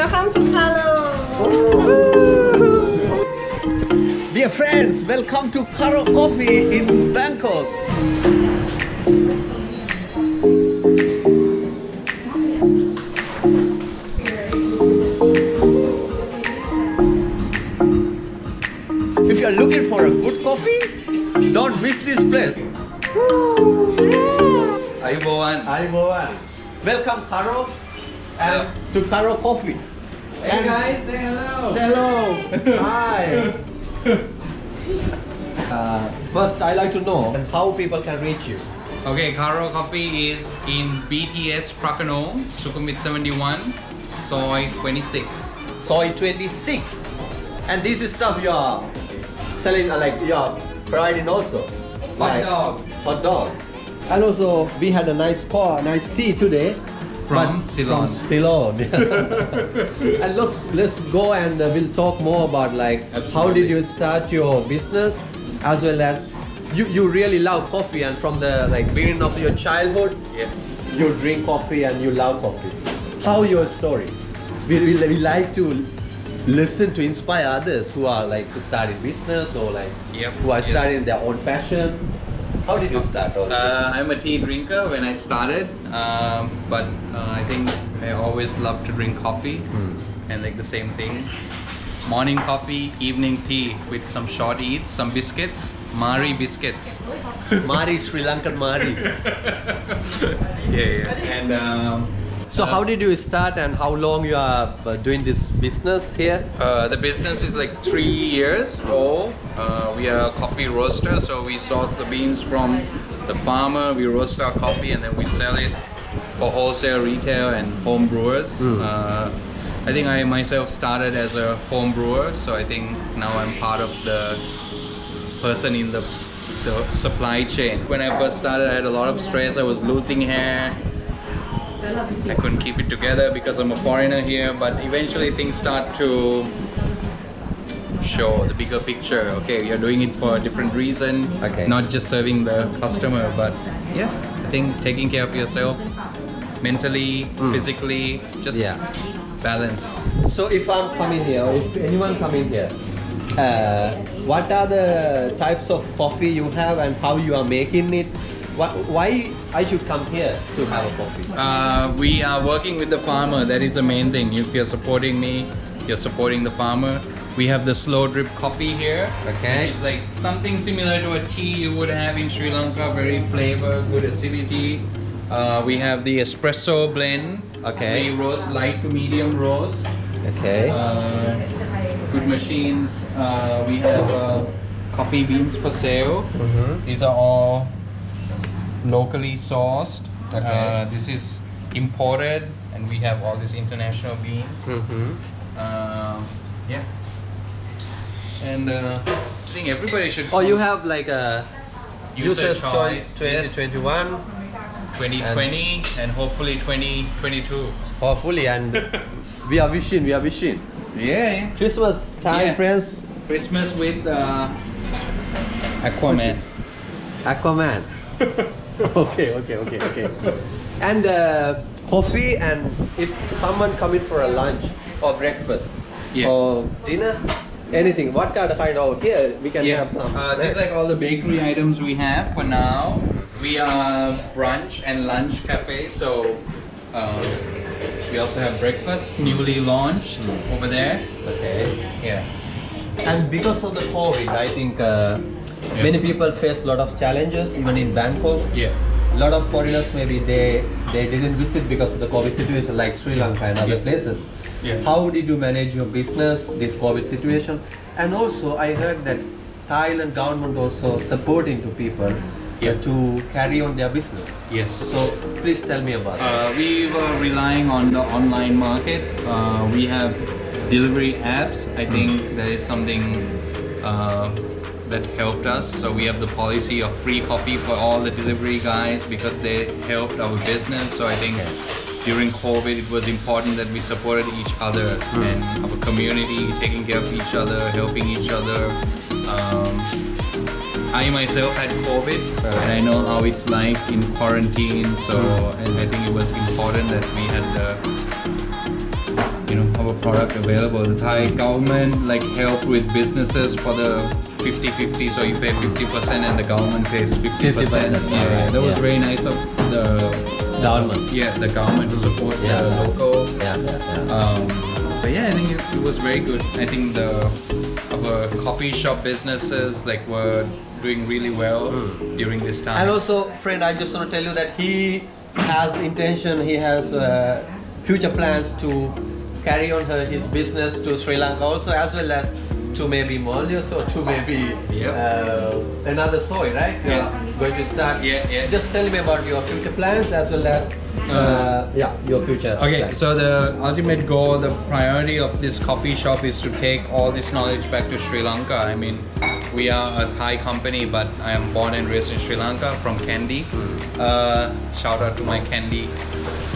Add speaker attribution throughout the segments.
Speaker 1: Welcome to Karo.
Speaker 2: Dear friends, welcome to Karo Coffee in Bangkok. If you are looking for a good coffee, don't miss this place.
Speaker 3: Ayubowan.
Speaker 2: Aliboan. Welcome Karo and to Karo Coffee.
Speaker 3: Hey guys, say hello.
Speaker 2: Hello. Hi. Uh, first, I like to know how people can reach you.
Speaker 3: Okay, Karo Coffee is in BTS Prakanong, Sukhumvit 71, Soi 26.
Speaker 2: Soi 26. And this is stuff you are selling, uh, like you are providing also. Like
Speaker 3: dogs.
Speaker 2: Hot dogs. And also, we had a nice co- nice tea today.
Speaker 3: From
Speaker 2: but-
Speaker 3: Ceylon.
Speaker 2: From Ceylon. and let's let's go and uh, we'll talk more about like how did you start your business, as well as you you really love coffee and from the like beginning of your childhood
Speaker 3: Yeah.
Speaker 2: you drink coffee and you love coffee. How your story? We, we, we like to listen to inspire others who are like starting business or like
Speaker 3: Yep,
Speaker 2: who are starting their own passion. How did you start all
Speaker 3: Uh, I'm a tea drinker when I started, um, but uh, I think I always loved to drink coffee
Speaker 2: Hmm.
Speaker 3: and like the same thing. Morning coffee, evening tea with some short eats, some biscuits, Marie biscuits.
Speaker 2: Marie, Sri Lankan Marie.
Speaker 3: yeah, yeah. And um,
Speaker 2: So how did you start and how long you are uh, doing this business here?
Speaker 3: Uh, the business is like three years old. Uh, we are a coffee roaster, so we source the beans from the farmer. We roast our coffee and then we sell it for wholesale, retail, and home brewers.
Speaker 2: Mm.
Speaker 3: Uh, I think I myself started as a home brewer, so I think now I'm part of the person in the su- supply chain. When I first started, I had a lot of stress. I was losing hair. I couldn't keep it together because I'm a foreigner here, but eventually things start to show the bigger picture. Okay, you're doing it for a different reason,
Speaker 2: Okay.
Speaker 3: not just serving the customer, but yeah, I think taking care of yourself mentally,
Speaker 2: Mm.
Speaker 3: physically, just
Speaker 2: Yeah.
Speaker 3: balance.
Speaker 2: So if I'm coming here, if anyone coming here, uh, what are the types of coffee you have and how you are making it? Why I should come here to have a coffee?
Speaker 3: Uh, we are working with the farmer. That is the main thing. If you're supporting me, you're supporting the farmer. We have the slow drip coffee here.
Speaker 2: Okay.
Speaker 3: Is like something similar to a tea you would have in Sri Lanka. Very flavor, good acidity. Uh, we have the espresso blend.
Speaker 2: Okay.
Speaker 3: We roast light to medium roast.
Speaker 2: Okay.
Speaker 3: Uh, good machines. Uh, we have uh, coffee beans for sale.
Speaker 2: Mhm.
Speaker 3: These are all locally sourced.
Speaker 2: Okay.
Speaker 3: Uh, this is imported, and we have all these international beans.
Speaker 2: Mhm.
Speaker 3: Um, yeah. And uh, I think everybody should.
Speaker 2: Oh, you have like a
Speaker 3: User
Speaker 2: user's
Speaker 3: choice,
Speaker 2: choice
Speaker 3: yes.
Speaker 2: 2021,
Speaker 3: 2020 and, hopefully 2022.
Speaker 2: hopefully, and we are wishing, we are wishing.
Speaker 3: Yeah.
Speaker 2: Christmas time,
Speaker 3: Yeah.
Speaker 2: friends.
Speaker 3: Christmas with uh, Aquaman.
Speaker 2: Aquaman. okay, okay, okay, okay. And uh, coffee, and if someone coming for a lunch or breakfast
Speaker 3: Yeah.
Speaker 2: or dinner, anything, what kind of kind of here we can
Speaker 3: Yeah,
Speaker 2: have some.
Speaker 3: uh, these are like all the bakery items we have for now. We are brunch and lunch cafe, so um, we also have breakfast newly launched over there.
Speaker 2: okay.
Speaker 3: Yeah.
Speaker 2: And because of the COVID, I think uh,
Speaker 3: Yeah.
Speaker 2: many people face a lot of challenges, even in Bangkok.
Speaker 3: Yeah.
Speaker 2: A lot of foreigners maybe they they didn't visit because of the COVID situation, like Sri Lanka and other
Speaker 3: Yeah.
Speaker 2: places.
Speaker 3: Yeah.
Speaker 2: How did you manage your business this COVID situation? And also, I heard that Thailand government also supporting to people
Speaker 3: Yeah.
Speaker 2: uh, to carry on their business.
Speaker 3: Yes.
Speaker 2: So please tell me about it.
Speaker 3: Uh, we were relying on the online market. Uh, we have delivery apps. I think that is something uh, that helped us. So we have the policy of free coffee for all the delivery guys because they helped our business. So I think during COVID, it was important that we supported each other and our community, taking care of each other, helping each other. Um, I myself had COVID, and I know how it's like in quarantine. So I, I think it was important that we had the, you know, our product available. The Thai government like helped with businesses for the 50-50, so you pay 50% and the government pays 50%.
Speaker 2: 50%,
Speaker 3: Yeah,
Speaker 2: alright,
Speaker 3: that was
Speaker 2: yeah.
Speaker 3: very nice of the
Speaker 2: Government.
Speaker 3: yeah the government to support
Speaker 2: Yeah.
Speaker 3: the local.
Speaker 2: Yeah, yeah, yeah.
Speaker 3: Um, but yeah, I think it, it was very good. I think the our coffee shop businesses like were doing really well during this time.
Speaker 2: And also, friend, I just want to tell you that he has intention, he has uh, future plans to carry on her, his business to Sri Lanka also, as well as to maybe Maldives or to maybe
Speaker 3: Yep.
Speaker 2: uh, another soil, right? You're
Speaker 3: Yeah.
Speaker 2: going to start.
Speaker 3: Yeah, yeah.
Speaker 2: Just tell me about your future plans as well as uh, yeah, your future.
Speaker 3: Okay,
Speaker 2: plans.
Speaker 3: so the ultimate goal, the priority of this coffee shop is to take all this knowledge back to Sri Lanka. I mean, we are a Thai company, but I am born and raised in Sri Lanka from Kandy. Uh, shout out to my Kandy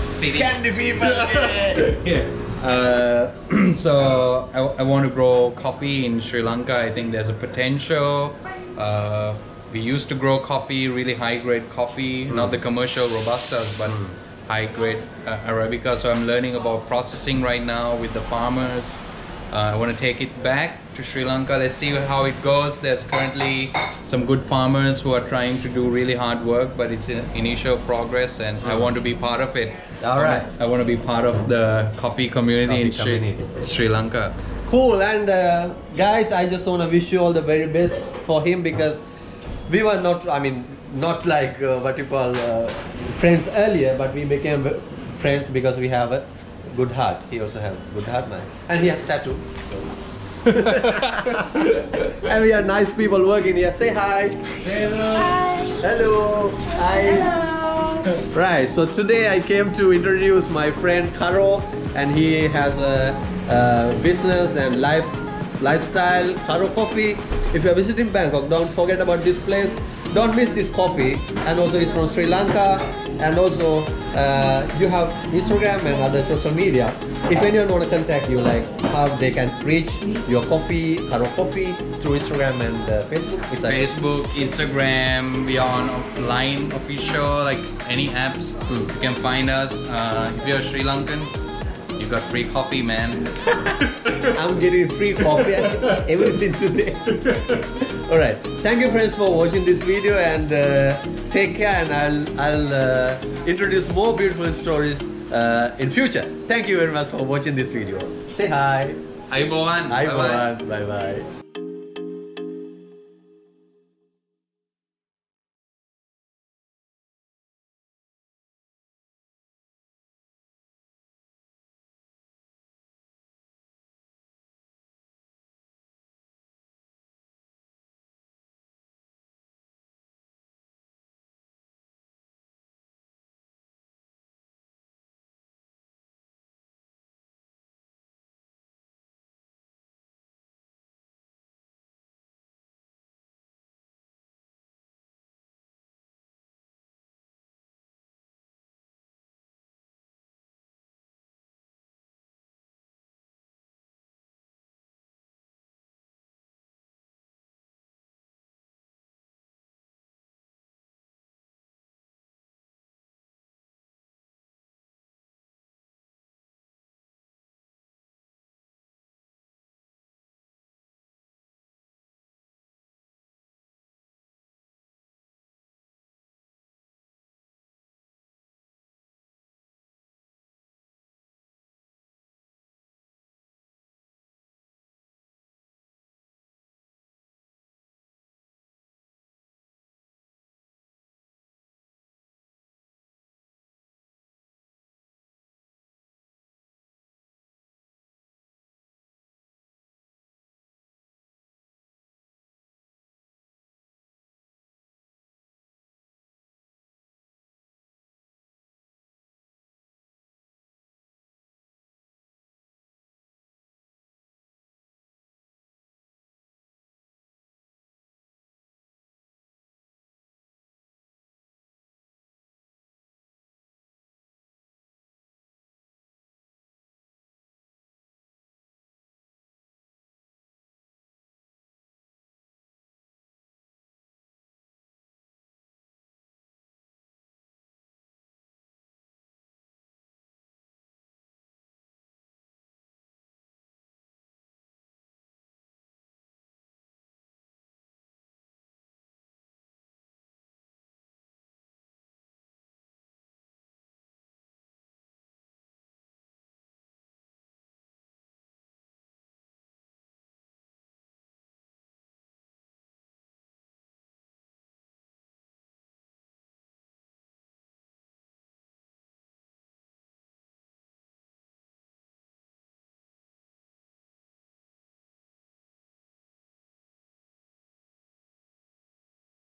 Speaker 3: city.
Speaker 2: Kandy people.
Speaker 3: Yeah. Uh, so I, I want to grow coffee in Sri Lanka. I think there's a potential. Uh, we used to grow coffee, really high grade coffee, not the commercial robustas, but high grade uh, arabica. So I'm learning about processing right now with the farmers. Uh, I want to take it back to Sri Lanka. Let's see how it goes. There's currently some good farmers who are trying to do really hard work, but it's in initial progress, and I want to be part of it.
Speaker 2: All right.
Speaker 3: I want to be part of the coffee community in
Speaker 2: Coffee
Speaker 3: Sri,
Speaker 2: community.
Speaker 3: Sri Lanka.
Speaker 2: Cool, and uh, guys, I just want to wish you all the very best for him because we were not, I mean, not like uh, what you call uh, friends earlier, but we became friends because we have a good heart. He also have good heart man, and he has tattoo. and we are nice people working here. Say hi. Hello.
Speaker 1: Hi.
Speaker 2: Hello. Hi.
Speaker 1: Hello.
Speaker 2: Right, so today I came to introduce my friend Karo and he has a, a business and life lifestyle Karo Coffee. If you're visiting Bangkok, don't forget about this place. Don't miss this coffee and also it's from Sri Lanka and also uh, you have Instagram and other social media. If anyone want to contact you, like how they can reach your coffee, Karo Coffee through Instagram and uh, Facebook.
Speaker 3: Facebook, Instagram, we are on Line official, like any apps. You can find us. Uh, if you're Sri Lankan, you got free coffee, man.
Speaker 2: I'm getting free coffee and everything today. Alright, thank you friends for watching this video and uh, take care and I'll, I'll uh, introduce more beautiful stories uh, in future. Thank you very much for watching this video. Say hi. Hi,
Speaker 3: Ayubowan.
Speaker 2: Hi,
Speaker 3: Bye-bye.
Speaker 2: Bye bye.